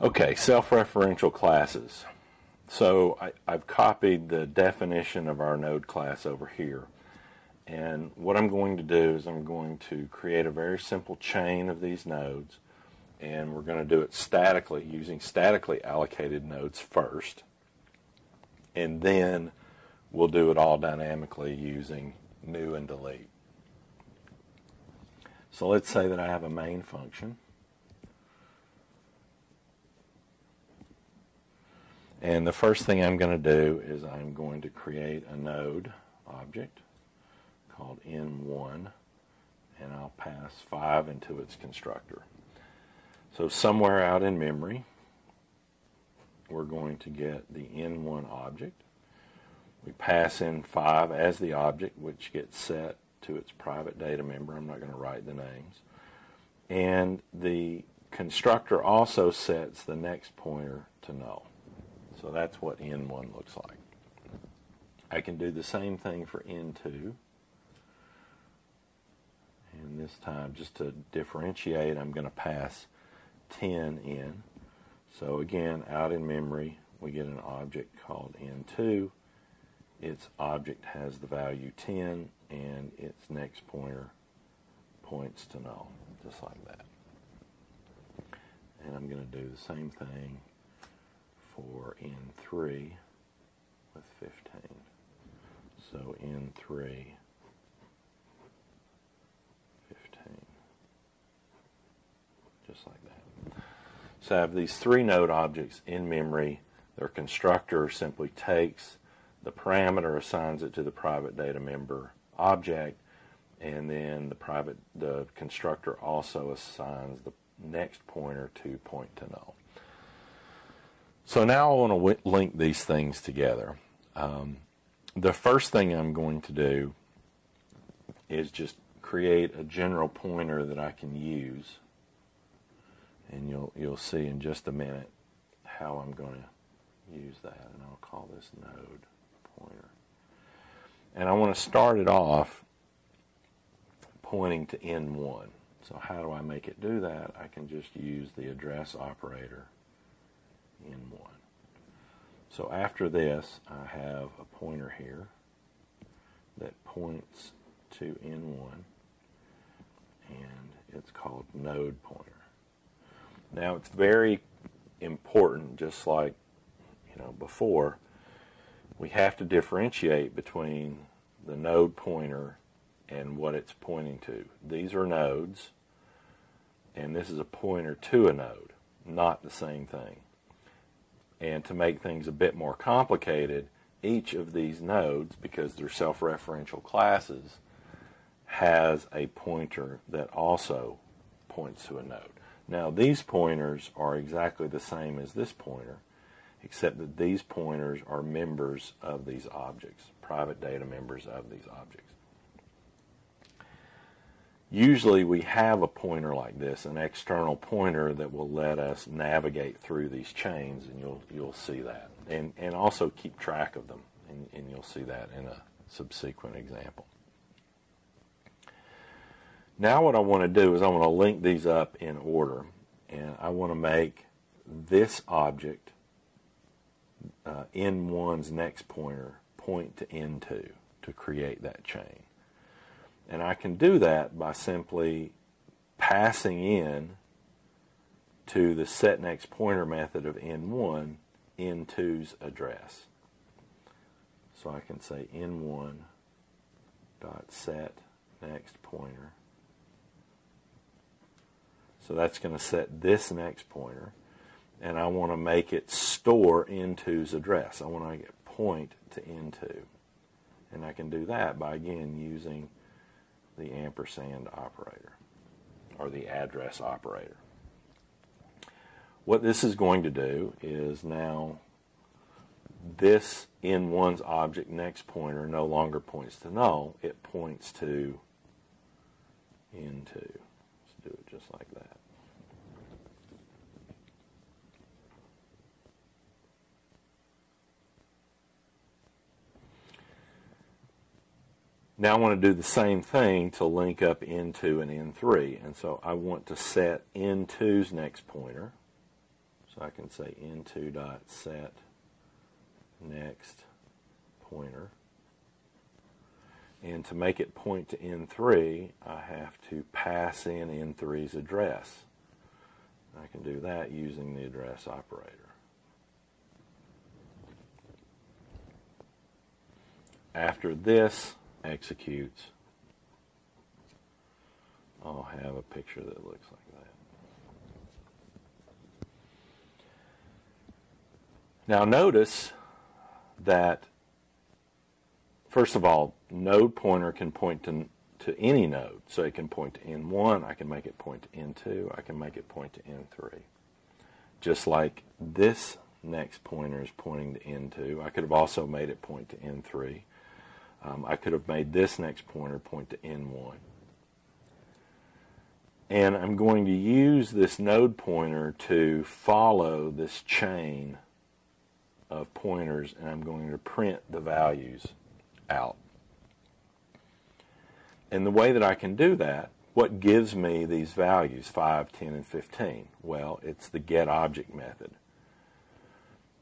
Okay, self-referential classes. So I, have copied the definition of our node class over here. And what I'm going to do is I'm going to create a very simple chain of these nodes. And we're going to do it statically, using statically allocated nodes first. And then we'll do it all dynamically using new and delete. So let's say that I have a main function. And the first thing I'm going to do is I'm going to create a node object called N1 and I'll pass 5 into its constructor. So somewhere out in memory we're going to get the N1 object. We pass in 5 as the object which gets set to its private data member. I'm not going to write the names. And the constructor also sets the next pointer to null. So that's what N1 looks like. I can do the same thing for N2. And this time, just to differentiate, I'm going to pass 10 in. So again, out in memory, we get an object called N2. Its object has the value 10, and its next pointer points to null, just like that. And I'm going to do the same thing for N3 with 15. So N3, 15. Just like that. So I have these three node objects in memory. Their constructor simply takes the parameter, assigns it to the private data member object, and then the private the constructor also assigns the next pointer to point to null. So now I want to link these things together. Um, the first thing I'm going to do is just create a general pointer that I can use, and you'll you'll see in just a minute how I'm going to use that, and I'll call this node pointer. And I want to start it off pointing to N1. So how do I make it do that? I can just use the address operator N1. So after this, I have a pointer here that points to N1, and it's called node pointer. Now it's very important, just like you know before, we have to differentiate between the node pointer and what it's pointing to. These are nodes, and this is a pointer to a node, not the same thing. And to make things a bit more complicated, each of these nodes, because they're self-referential classes, has a pointer that also points to a node. Now these pointers are exactly the same as this pointer, except that these pointers are members of these objects, private data members of these objects. Usually we have a pointer like this, an external pointer that will let us navigate through these chains, and you'll you'll see that, and and also keep track of them, and, and you'll see that in a subsequent example. Now what I want to do is I want to link these up in order, and I want to make this object uh, N1's next pointer point to N2 to create that chain. And I can do that by simply passing in to the set next pointer method of N1 N2's address. So I can say N1 dot set next pointer. So that's going to set this next pointer. And I want to make it store N2's address. I want to point to N2. And I can do that by, again, using the ampersand operator or the address operator. What this is going to do is now this N1's object next pointer no longer points to null, it points to N2. Let's do it just like that. Now I want to do the same thing to link up N2 and N3. And so I want to set N2's next pointer. So I can say n2 dot set next pointer. And to make it point to N3, I have to pass in N3's address. I can do that using the address operator. After this executes, I'll have a picture that looks like that. Now notice that, first of all, node pointer can point to, to any node. So it can point to N1, I can make it point to N2, I can make it point to N3. Just like this next pointer is pointing to N2, I could have also made it point to N3. Um, I could have made this next pointer point to N1. And I'm going to use this node pointer to follow this chain of pointers and I'm going to print the values out. And the way that I can do that, what gives me these values, 5, 10, and 15? Well, it's the getObject method.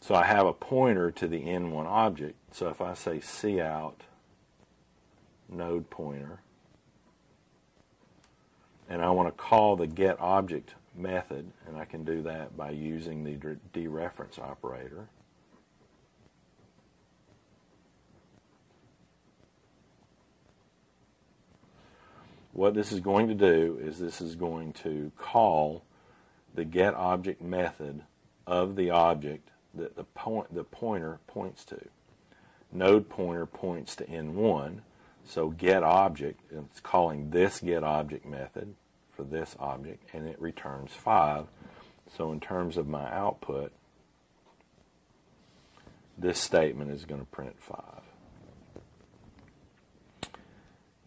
So I have a pointer to the N1 object. So if I say cout node pointer, and I want to call the getObject method, and I can do that by using the dereference operator. what this is going to do is this is going to call the get object method of the object that the point the pointer points to. Node pointer points to N1, so get object it's calling this get object method for this object and it returns 5. So in terms of my output, this statement is going to print 5.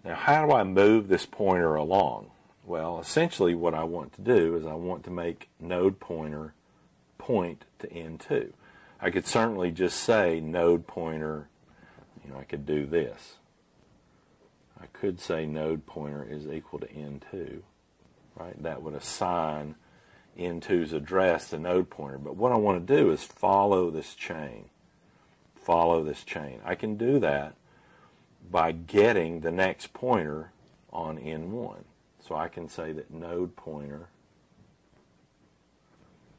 Now, how do I move this pointer along? Well, essentially what I want to do is I want to make node pointer point to N2. I could certainly just say node pointer, you know, I could do this. I could say node pointer is equal to N2, right? That would assign N2's address to node pointer. But what I want to do is follow this chain. Follow this chain. I can do that by getting the next pointer on N1. So I can say that node pointer,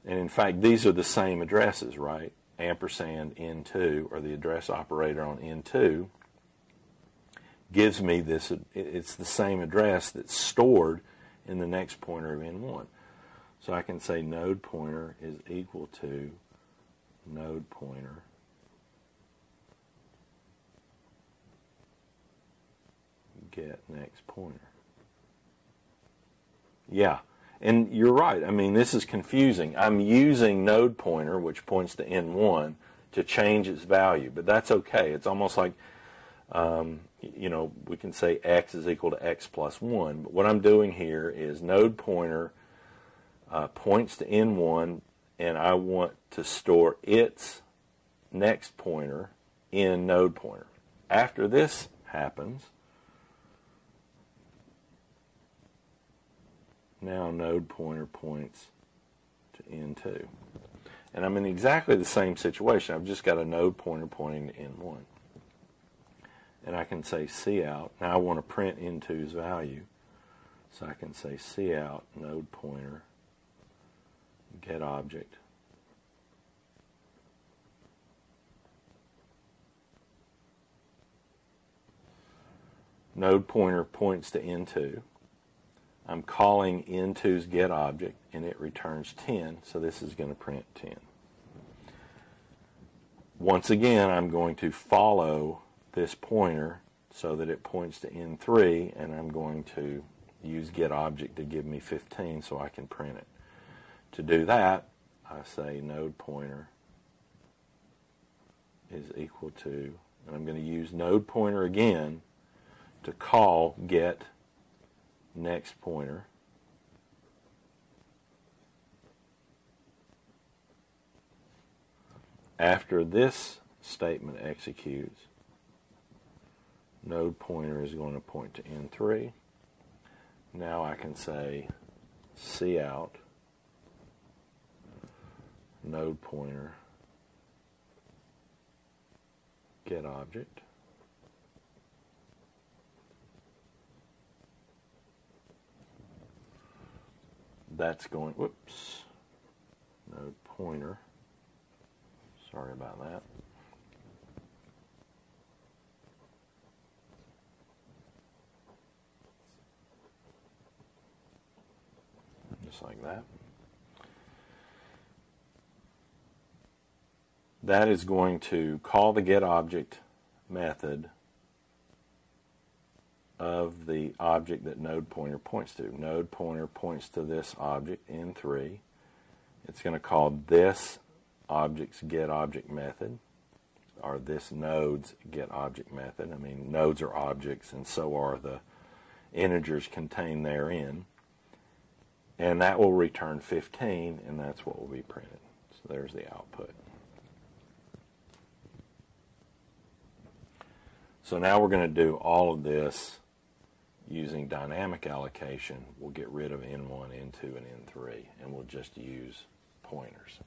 and in fact these are the same addresses, right? Ampersand N2 or the address operator on N2 gives me this, it's the same address that's stored in the next pointer of N1. So I can say node pointer is equal to node pointer get next pointer. Yeah, and you're right. I mean, this is confusing. I'm using node pointer, which points to N1, to change its value, but that's okay. It's almost like, um, you know, we can say x is equal to x plus 1, but what I'm doing here is node pointer uh, points to N1, and I want to store its next pointer in node pointer. After this happens, now node pointer points to N2. And I'm in exactly the same situation. I've just got a node pointer pointing to N1. And I can say cout. Now I want to print N2's value. So I can say cout node pointer get object. Node pointer points to N2. I'm calling N2's get object and it returns 10, so this is going to print 10. Once again, I'm going to follow this pointer so that it points to N3 and I'm going to use get object to give me 15 so I can print it. To do that, I say node pointer is equal to, and I'm going to use node pointer again to call get next pointer. After this statement executes, node pointer is going to point to N3. Now I can say cout node pointer get object. That's going, whoops, node pointer. Sorry about that. Like that. that is going to call the get object method of the object that node pointer points to. Node pointer points to this object N3. It's going to call this object's get object method or this node's get object method. I mean, nodes are objects and so are the integers contained therein. And that will return 15 and that's what will be printed. So there's the output. So now we're going to do all of this using dynamic allocation. We'll get rid of N1, N2, and N3, and we'll just use pointers.